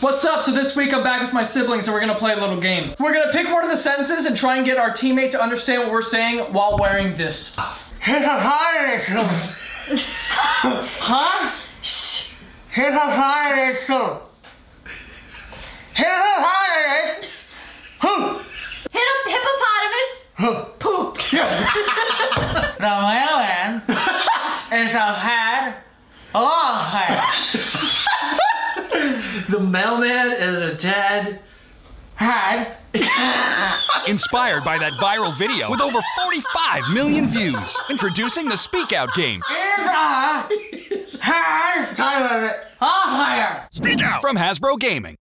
What's up? So this week I'm back with my siblings and we're gonna play a little game. We're gonna pick one of the sentences and try and get our teammate to understand what we're saying while wearing this. Here's a fire issue. Huh? Here's a fire issue. Here's a fire issue. Hit a hippopotamus. Poop. The mailman is a had a long hair. The mailman is a dad. Had Inspired by that viral video with over 45 million views. Introducing the Speak Out game. is a had time of it a hair. Speak Out from Hasbro Gaming. Hey!